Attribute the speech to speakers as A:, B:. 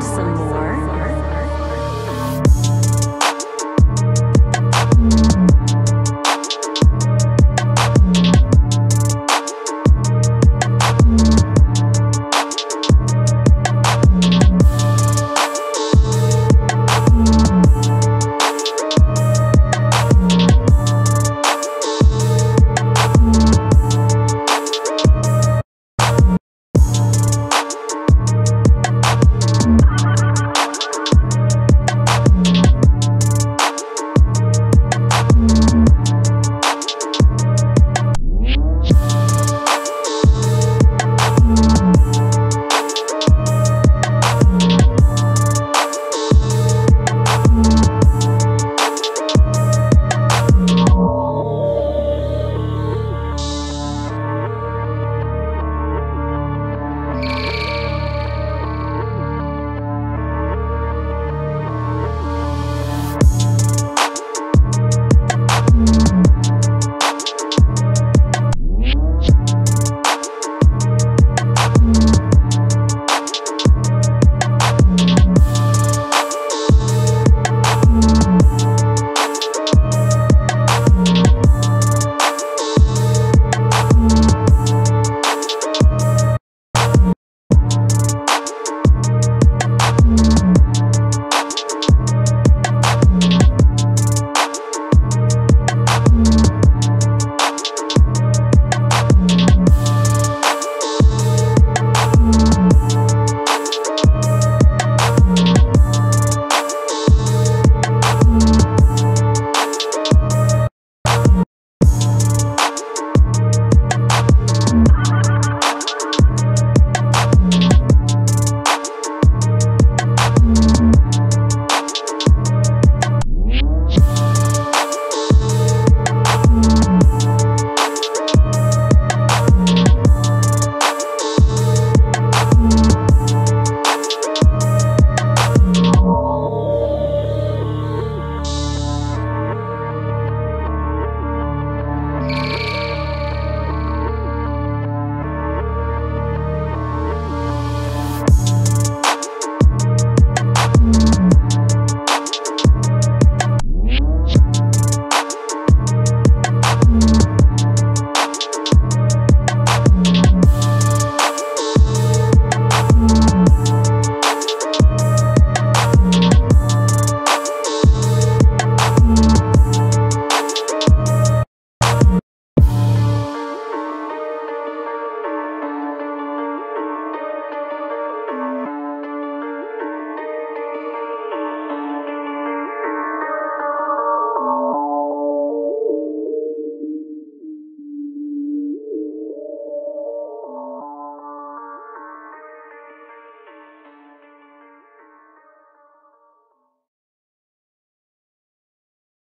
A: Some more?